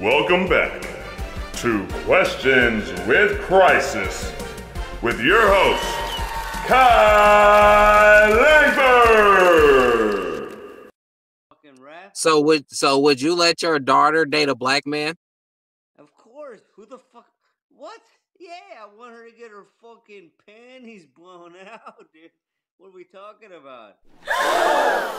Welcome back to Questions with Crisis with your host, Kai Langford. So would so would you let your daughter date a black man? Of course. Who the fuck? What? Yeah, I want her to get her fucking panties blown out, dude. What are we talking about?